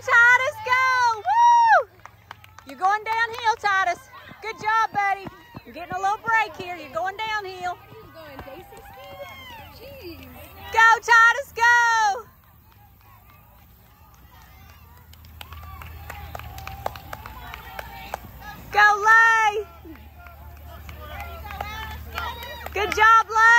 Titus, go! Woo! You're going downhill, Titus. Good job, buddy. You're getting a little break here. You're going downhill. Go, Titus, go! Go, Lay! Good job, Lay!